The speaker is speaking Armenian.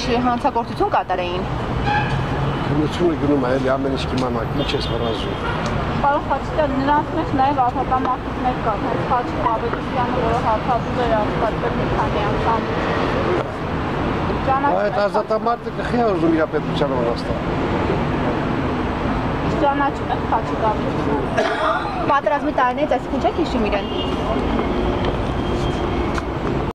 հանցագործություն կատարեին։ Քննությունը գնում է, էլի ամեն ինչ կիմանաք, ինչ ես վրազում։ Պարոն Խաչիկյան, նրանց մեջ նաև արտական մարդիկներ կան, հենց Խաչիկ Ավետիսյանը, որը հարցազուր էր աշխատել մի քանի անգամ։ Այդ ազատամարտը կխի ուզում իր պետության վնաստան։ Ճանաչում եք Խաչիկ Ավետիսյանը։ Պատերազմի տարիներից այսինքն չեք հիշում իրեն։